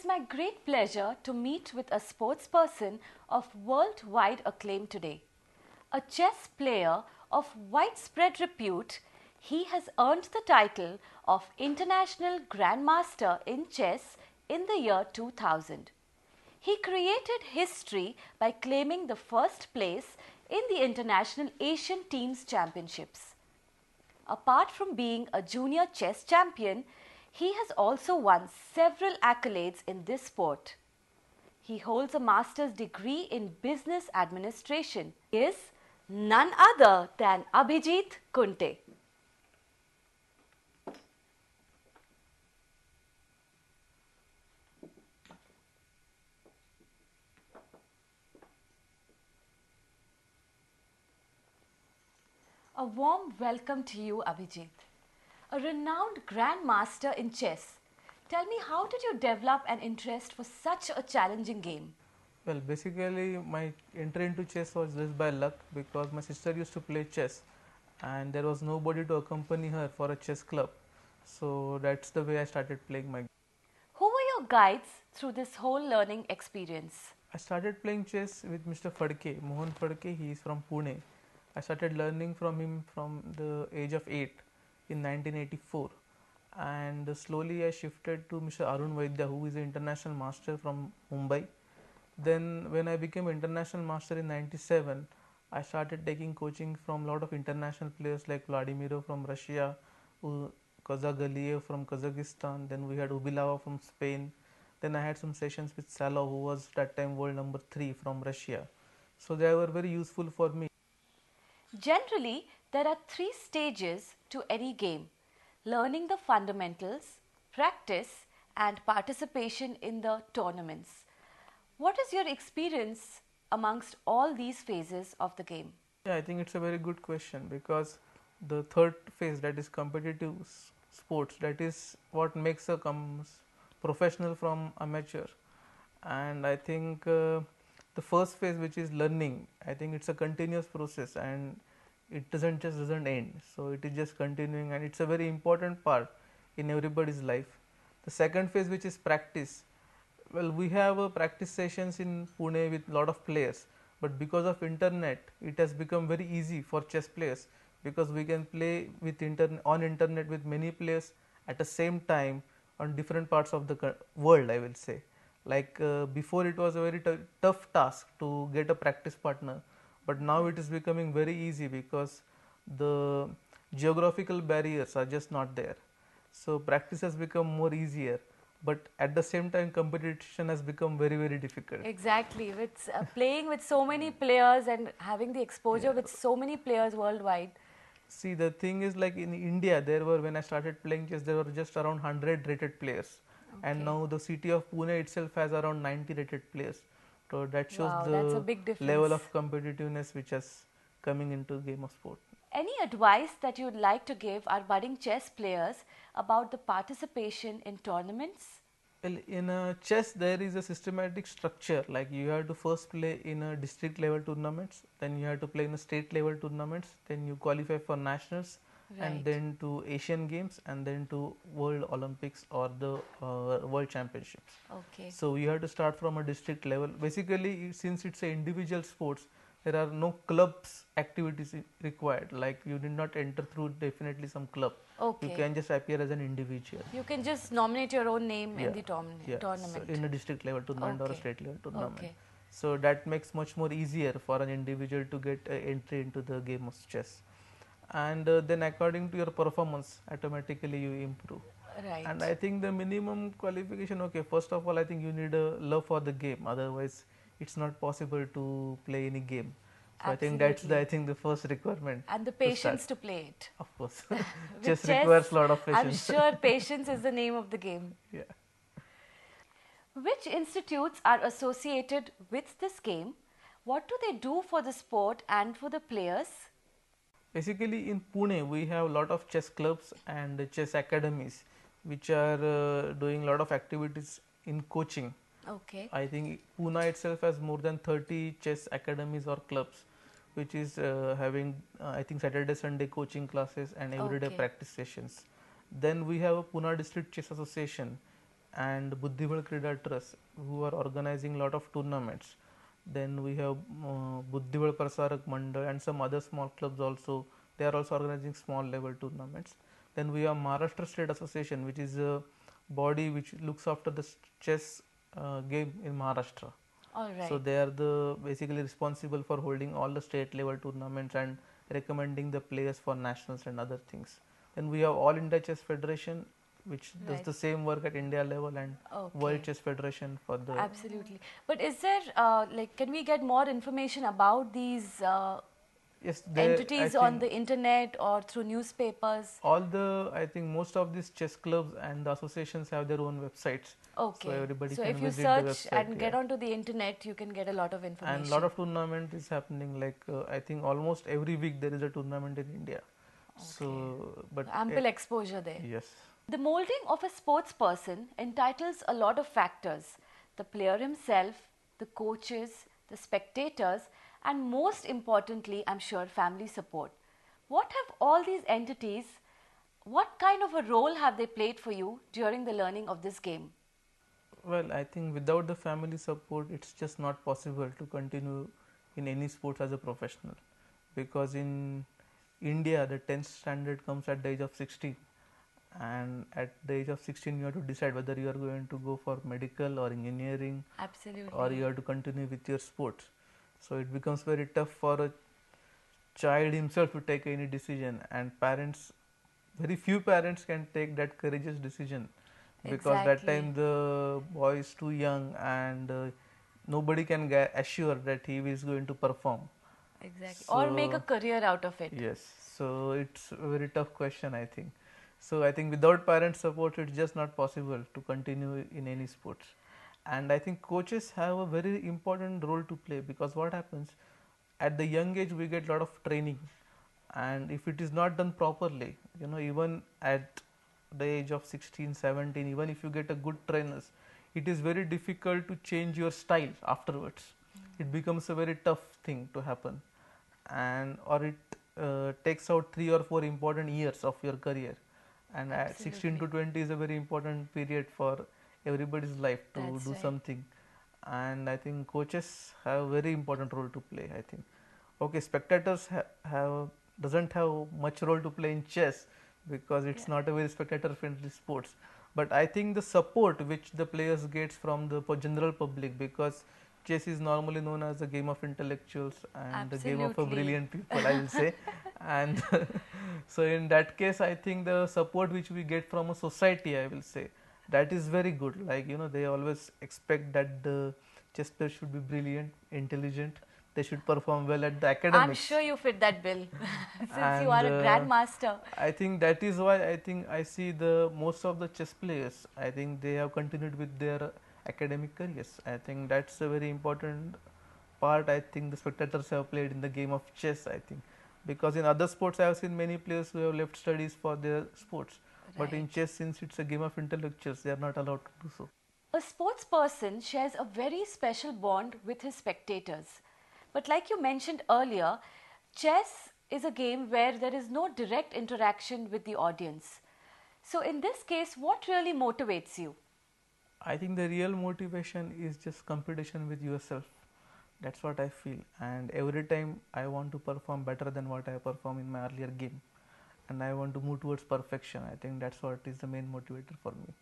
It's my great pleasure to meet with a sportsperson of worldwide acclaim today. A chess player of widespread repute, he has earned the title of International Grandmaster in Chess in the year 2000. He created history by claiming the first place in the International Asian Teams Championships. Apart from being a junior chess champion, he has also won several accolades in this sport. He holds a master's degree in business administration. He is none other than Abhijit Kunte. A warm welcome to you, Abhijit. A renowned grandmaster in chess. Tell me, how did you develop an interest for such a challenging game? Well, basically, my entry into chess was just by luck because my sister used to play chess and there was nobody to accompany her for a chess club. So that's the way I started playing my game. Who were your guides through this whole learning experience? I started playing chess with Mr. Fadke, Mohan Fadke, he is from Pune. I started learning from him from the age of 8 in 1984 and slowly I shifted to Mr. Arun Vaidya who is an international master from Mumbai. Then when I became international master in 97 I started taking coaching from a lot of international players like Vladimiro from Russia, Kazakh Aliyev from Kazakhstan, then we had Ubilava from Spain, then I had some sessions with Salov who was that time world number 3 from Russia. So they were very useful for me. Generally, there are three stages to any game learning the fundamentals, practice, and participation in the tournaments. What is your experience amongst all these phases of the game? Yeah, I think it's a very good question because the third phase, that is competitive sports, that is what makes a com- professional from amateur. And I think uh, the first phase which is learning i think it's a continuous process and it doesn't just doesn't end. So it is just continuing and it's a very important part in everybody's life. The second phase which is practice. Well we have uh, practice sessions in pune with lot of players but because of internet it has become very easy for chess players because we can play with internet on internet with many players at the same time on different parts of the world i will say. Like uh, before it was a very tough task to get a practice partner but now it is becoming very easy because the geographical barriers are just not there so practice has become more easier but at the same time competition has become very very difficult exactly with uh, playing with so many players and having the exposure yeah. with so many players worldwide see the thing is like in india there were when i started playing chess there were just around 100 rated players Okay. And now the city of Pune itself has around 90 rated players. So that shows wow, the level of competitiveness which is coming into game of sport. Any advice that you would like to give our budding chess players about the participation in tournaments? Well, in a chess there is a systematic structure like you have to first play in a district level tournaments, then you have to play in a state level tournaments, then you qualify for nationals, right. and then to Asian Games and then to World Olympics or the uh, World Championships. Okay. So you have to start from a district level. Basically, since it's a individual sports, there are no clubs activities required. Like you did not enter through definitely some club. Okay. You can just appear as an individual. You can just nominate your own name yeah. in the tournament. Yeah. tournament. So in a district level tournament okay. or a state level tournament. Okay. So that makes much more easier for an individual to get entry into the game of chess and uh, then according to your performance automatically you improve. Right. And i think the minimum qualification okay first of all i think you need a love for the game. Otherwise it's not possible to play any game. So Absolutely. i think that's the i think the first requirement and the patience to, to play it. Of course. Just chess, requires a lot of patience. i'm sure patience is the name of the game. Yeah. Which institutes are associated with this game? What do they do for the sport and for the players Basically in Pune we have a lot of chess clubs and chess academies which are uh, doing a lot of activities in coaching. Okay. I think Pune itself has more than 30 chess academies or clubs which is uh, having uh, I think Saturday Sunday coaching classes and everyday okay. practice sessions. Then we have a Pune District Chess Association and Buddhibal Krida Trust who are organizing a lot of tournaments. Then we have uh, Buddhibal Prasarak Mandal and some other small clubs also. They are also organizing small level tournaments. Then we have Maharashtra State Association, which is a body which looks after the chess uh, game in Maharashtra. All right. So they are the basically responsible for holding all the state level tournaments and recommending the players for nationals and other things. Then we have All India Chess Federation, which does Right. the same work at India level, and World Chess Federation for the. Absolutely. But is there, uh, like, can we get more information about these uh, Yes, there- entities on the internet or through newspapers? all the I think most of these chess clubs and the associations have their own websites. Okay. everybody so can if you visit the search website, and get onto the internet, you can get a lot of information. and a lot of tournament is happening like uh, i think almost every week there is a tournament in india Okay. so but ample eh, exposure there. yes The molding of a sports person entitles a lot of factors the player himself, the coaches, the spectators, and most importantly, I'm sure, family support. What have all these entities, what kind of a role have they played for you during the learning of this game? well i think without the family support it's just not possible to continue in any sports as a professional because in india the 10th standard comes at the age of 16 and at the age of 16 you have to decide whether you are going to go for medical or engineering Absolutely. or you have to continue with your sports. So it becomes very tough for a child himself to take any decision, and parents, very few parents can take that courageous decision because that time the boy is too young and uh, nobody can ga- assure that he is going to perform. Exactly. or make a career out of it. Yes, so it's a very tough question, I think. So I think without parent support, it's just not possible to continue in any sports. And I think coaches have a very important role to play because what happens at the young age we get a lot of training, and if it is not done properly, you know, even at the age of 16, 17, even if you get a good trainers, it is very difficult to change your style afterwards. It becomes a very tough thing to happen and or it uh, takes out three or four important years of your career and at 16 to 20 is a very important period for everybody's life to That's do right. something and i think coaches have a very important role to play i think okay spectators ha- have doesn't have much role to play in chess because it's Yeah. not a very spectator friendly sports but i think the support which the players gets from the general public because chess is normally known as a game of intellectuals and the game of a brilliant people i will say and so in that case i think the support which we get from a society i will say that is very good like you know they always expect that the chess player should be brilliant intelligent they should perform well at the academy. I'm sure you fit that bill since you are And, a uh, grandmaster. I think that is why I think I see the most of the chess players. I think they have continued with their academic careers. I think that's a very important part. I think the spectators have played in the game of chess. I think because in other sports I have seen many players who have left studies for their sports, but in chess since it's a game of intellectuals, they are not allowed to do so. A sports person shares a very special bond with his spectators. But, like you mentioned earlier, chess is a game where there is no direct interaction with the audience. So, in this case, what really motivates you? I think the real motivation is just competition with yourself. That's what I feel. And every time I want to perform better than what I perform in my earlier game. And I want to move towards perfection. I think that's what is the main motivator for me.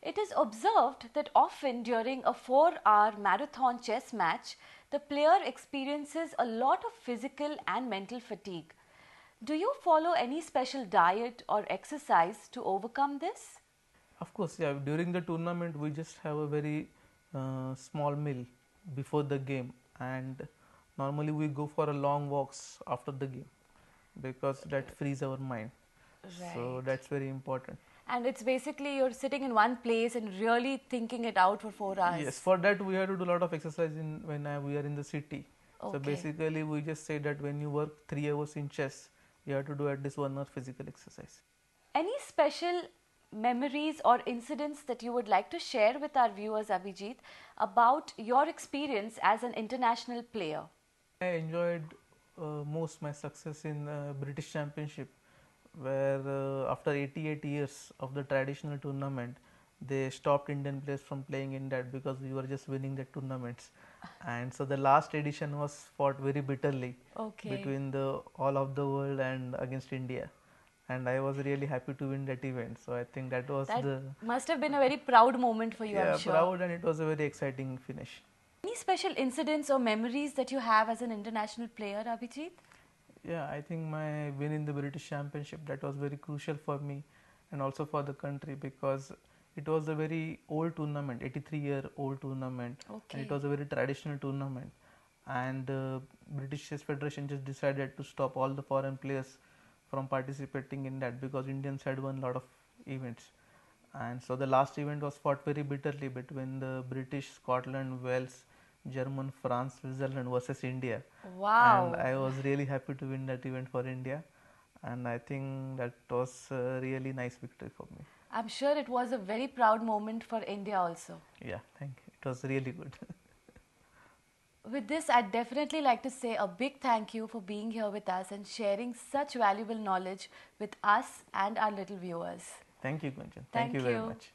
It is observed that often during a four hour marathon chess match, the player experiences a lot of physical and mental fatigue. Do you follow any special diet or exercise to overcome this? Of course, yeah, during the tournament, we just have a very uh, small meal before the game. And normally we go for a long walks after the game because that frees our mind. So that's very important. And it's basically you're sitting in one place and really thinking it out for four hours. Yes, for that we have to do a lot of exercise in when I, we are in the city. So basically, we just say that when you work three hours in chess, you have to do at least one hour physical exercise. Any special memories or incidents that you would like to share with our viewers, Abhijit, about your experience as an international player? I enjoyed uh, most my success in uh, British Championship where uh, after 88 years of the traditional tournament, they stopped Indian players from playing in that because we were just winning the tournaments. And so the last edition was fought very bitterly Okay. between the all of the world and against India. And I was really happy to win that event. So I think that was That the must have been a very proud moment for you, yeah I'm sure. proud and it was a very exciting finish. Any special incidents or memories that you have as an international player, Abhijit? Yeah, I think my win in the British Championship that was very crucial for me and also for the country because it was a very old tournament, 83 year old tournament, Okay. and it was a very traditional tournament. And uh, British Chess Federation just decided to stop all the foreign players from participating in that because Indians had won a lot of events. And so the last event was fought very bitterly between the British, Scotland, Wales, German, France, Switzerland versus India Wow. and I was really happy to win that event for India, and I think that was a really nice victory for me. I'm sure it was a very proud moment for India also. Yeah, thank you. It was really good. With this, I'd definitely like to say a big thank you for being here with us and sharing such valuable knowledge with us and our little viewers. thank you, Gunjan. Thank you very you. much.